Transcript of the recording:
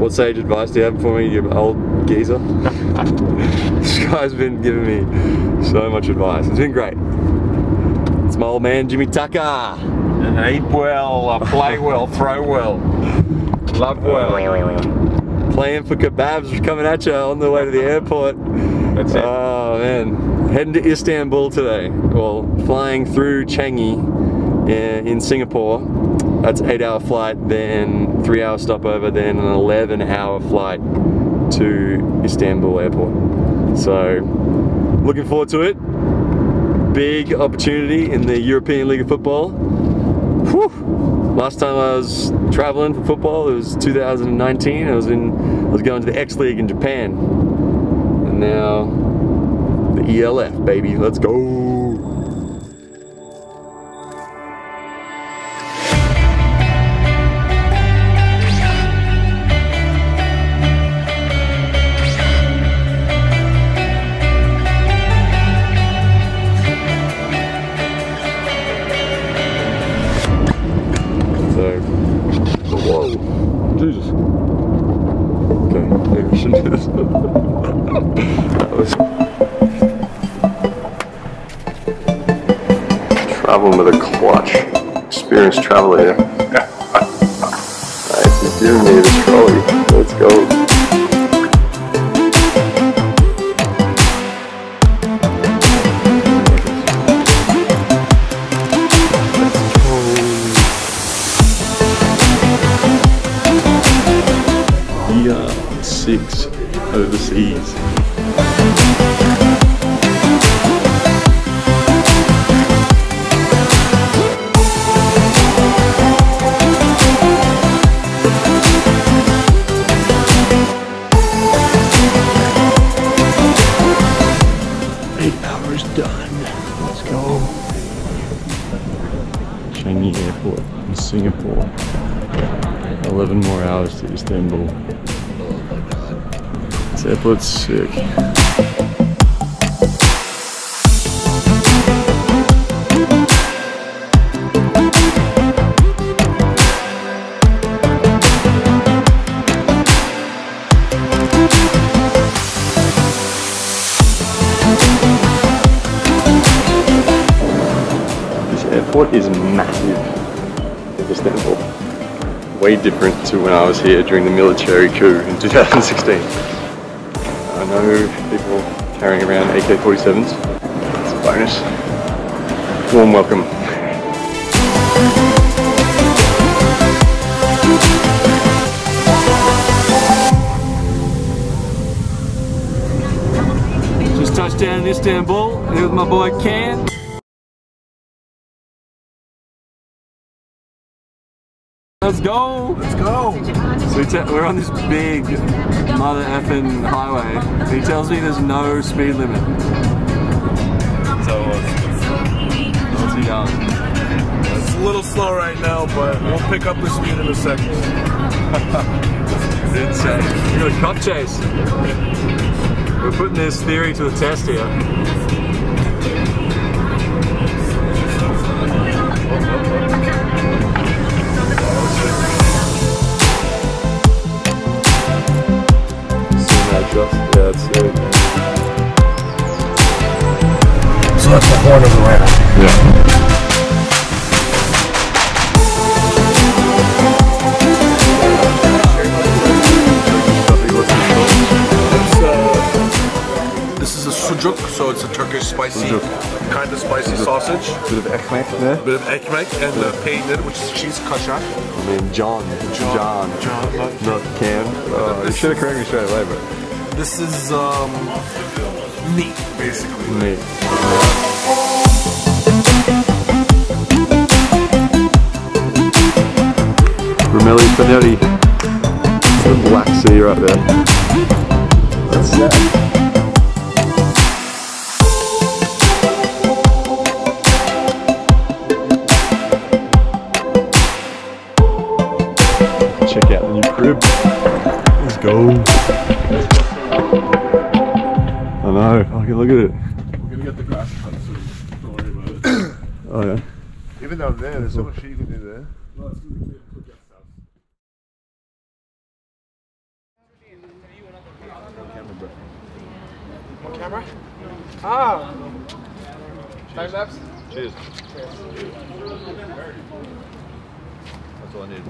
What sage advice do you have for me, you old geezer? this guy's been giving me so much advice. It's been great. It's my old man, Jimmy Tucker. Eat well, uh, play well, throw well, love well. Playing for kebabs coming at you on the way to the airport. That's it. Oh man, heading to Istanbul today. Well, flying through Changi in, in Singapore. That's eight hour flight, then three hour stopover, then an 11 hour flight to Istanbul airport. So, looking forward to it. Big opportunity in the European League of Football. Whew. Last time I was traveling for football, it was 2019. I was in, I was going to the X League in Japan, and now the ELF, baby. Let's go. That was traveling with a clutch. Experienced traveler here. Overseas. Eight hours done. Let's go. Changi Airport in Singapore. 11 more hours to Istanbul. This airport is massive in Istanbul way different to when I was here during the military coup in 2016. I know people carrying around AK-47s. It's a bonus. Warm welcome. Just touched down in Istanbul here with my boy Ken. Let's go! Let's go. So we te- we're on this big mother effing highway. He tells me there's no speed limit. So uh, what's he going? It's a little slow right now, but we'll pick up the speed in a second. It's insane. You got a cop chase. We're putting this theory to the test here. Yeah, that's it. So that's the horn of Atlanta. Yeah. Uh, this is a sucuk, so it's a Turkish spicy, Sucuk. kind of spicy sausage. Bit of ekmek there. bit of ekmek and uh, peynir, which is cheese kaşar. I mean, John. John. John, not- Not Cam. Uh, you should have corrected me straight away, but This is um, meat, basically. me. Rumeli Feneri. The Black Sea right there. That's sad. Check out the new crib. Let's go. I know. Okay, look at it. We're gonna get the grass cut soon. Don't worry about it. Oh yeah. Even down there, there's so much shit you can do there. On camera? Ah! Time lapse? Cheers. That's all I need.